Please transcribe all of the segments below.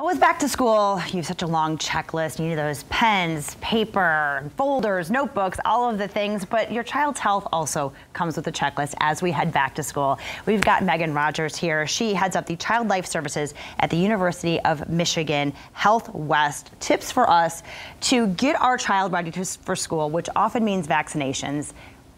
With back to school, you have such a long checklist. You need those pens, paper, folders, notebooks, all of the things, but your child's health also comes with a checklist as we head back to school. We've got Megan Rogers here. She heads up the Child Life Services at the University of Michigan Health West. Tips for us to get our child ready to, for school, which often means vaccinations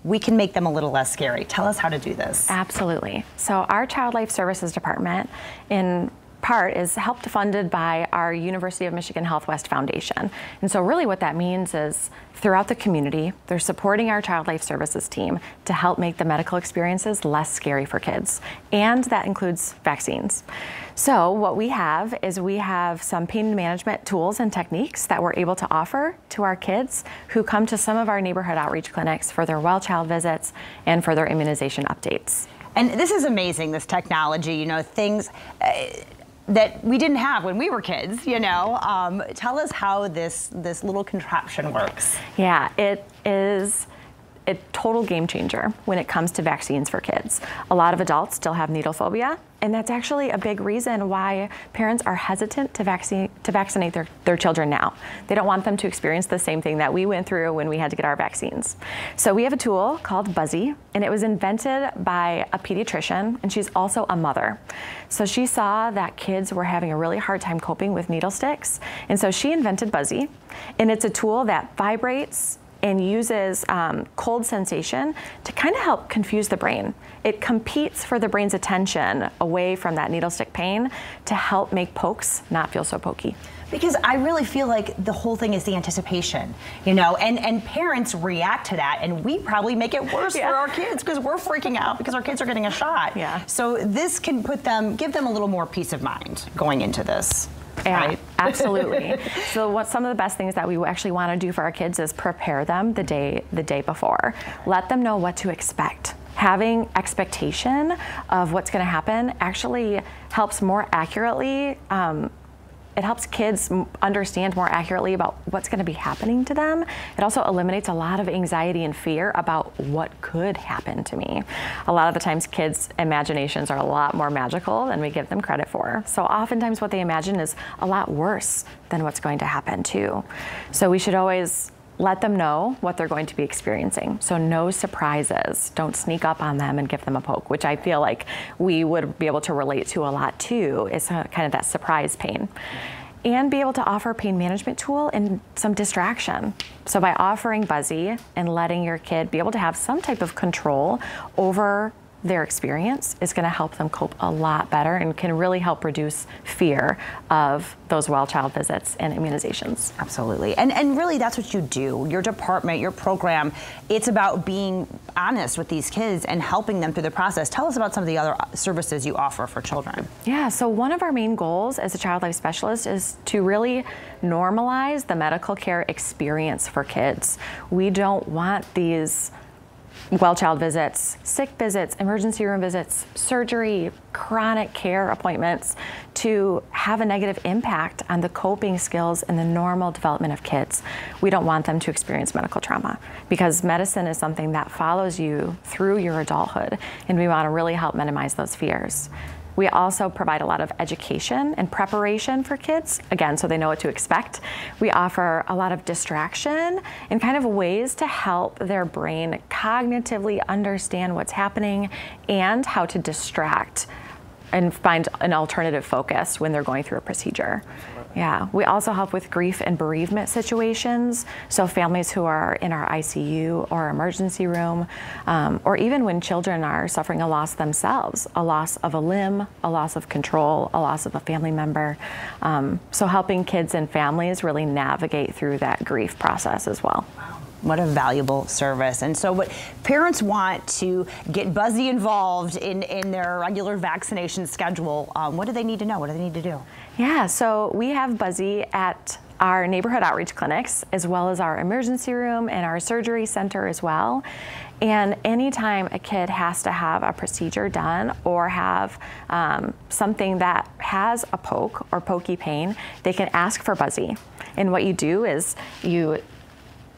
we can make them a little less scary. Tell us how to do this. Absolutely. So our Child Life Services Department in part is helped funded by our University of Michigan Health West Foundation. And so really what that means is throughout the community, they're supporting our child life services team to help make the medical experiences less scary for kids. And that includes vaccines. So what we have is we have some pain management tools and techniques that we're able to offer to our kids who come to some of our neighborhood outreach clinics for their well child visits and for their immunization updates. And this is amazing, this technology, you know, things, uh, that we didn't have when we were kids, you know. Um, tell us how this, this little contraption works. Yeah, it is a total game changer when it comes to vaccines for kids. A lot of adults still have needle phobia, and that's actually a big reason why parents are hesitant to, vaccine, to vaccinate their, their children now. They don't want them to experience the same thing that we went through when we had to get our vaccines. So we have a tool called Buzzy, and it was invented by a pediatrician, and she's also a mother. So she saw that kids were having a really hard time coping with needle sticks, and so she invented Buzzy, and it's a tool that vibrates and uses um, cold sensation to kind of help confuse the brain. It competes for the brain's attention away from that needle stick pain to help make pokes not feel so pokey. Because I really feel like the whole thing is the anticipation, you know, and, and parents react to that, and we probably make it worse yeah. for our kids because we're freaking out because our kids are getting a shot. Yeah. So this can put them, give them a little more peace of mind going into this. Yeah, right? absolutely. so what some of the best things that we actually want to do for our kids is prepare them the day the day before. Let them know what to expect. Having expectation of what's going to happen actually helps more accurately um, it helps kids understand more accurately about what's going to be happening to them. It also eliminates a lot of anxiety and fear about what could happen to me. A lot of the times kids' imaginations are a lot more magical than we give them credit for. So oftentimes what they imagine is a lot worse than what's going to happen too. So we should always let them know what they're going to be experiencing. So no surprises. Don't sneak up on them and give them a poke, which I feel like we would be able to relate to a lot too, is kind of that surprise pain. And be able to offer pain management tool and some distraction. So by offering Buzzy and letting your kid be able to have some type of control over their experience is going to help them cope a lot better and can really help reduce fear of those well child visits and immunizations. Absolutely. And and really that's what you do. Your department, your program, it's about being honest with these kids and helping them through the process. Tell us about some of the other services you offer for children. Yeah, so one of our main goals as a child life specialist is to really normalize the medical care experience for kids. We don't want these well child visits, sick visits, emergency room visits, surgery, chronic care appointments to have a negative impact on the coping skills and the normal development of kids. We don't want them to experience medical trauma because medicine is something that follows you through your adulthood and we want to really help minimize those fears. We also provide a lot of education and preparation for kids, again, so they know what to expect. We offer a lot of distraction and kind of ways to help their brain cognitively understand what's happening and how to distract and find an alternative focus when they're going through a procedure. Yeah, we also help with grief and bereavement situations. So families who are in our ICU or emergency room, um, or even when children are suffering a loss themselves, a loss of a limb, a loss of control, a loss of a family member. Um, so helping kids and families really navigate through that grief process as well. What a valuable service. And so what parents want to get Buzzy involved in, in their regular vaccination schedule, um, what do they need to know? What do they need to do? Yeah, so we have Buzzy at our neighborhood outreach clinics, as well as our emergency room and our surgery center as well. And anytime a kid has to have a procedure done or have um, something that has a poke or pokey pain, they can ask for Buzzy. And what you do is you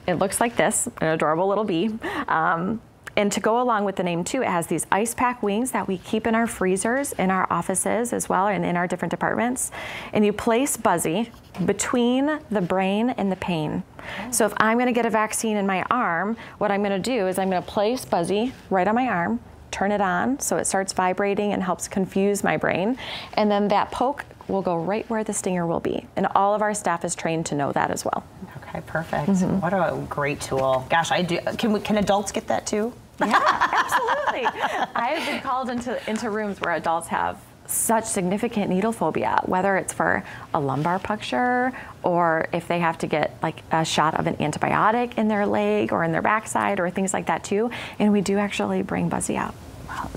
it looks like this, an adorable little bee. Um, and to go along with the name too, it has these ice pack wings that we keep in our freezers in our offices as well and in our different departments. And you place Buzzy between the brain and the pain. So if I'm gonna get a vaccine in my arm, what I'm gonna do is I'm gonna place Buzzy right on my arm, turn it on so it starts vibrating and helps confuse my brain. And then that poke will go right where the stinger will be. And all of our staff is trained to know that as well. Okay, perfect. Mm-hmm. What a great tool. Gosh, I do. Can we? Can adults get that too? Yeah, absolutely. I have been called into, into rooms where adults have such significant needle phobia, whether it's for a lumbar puncture or if they have to get like a shot of an antibiotic in their leg or in their backside or things like that too. And we do actually bring Buzzy out.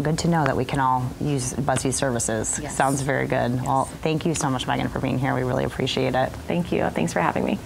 Good to know that we can all use Buzzy's services. Yes. Sounds very good. Well, thank you so much, Megan, for being here. We really appreciate it. Thank you. Thanks for having me.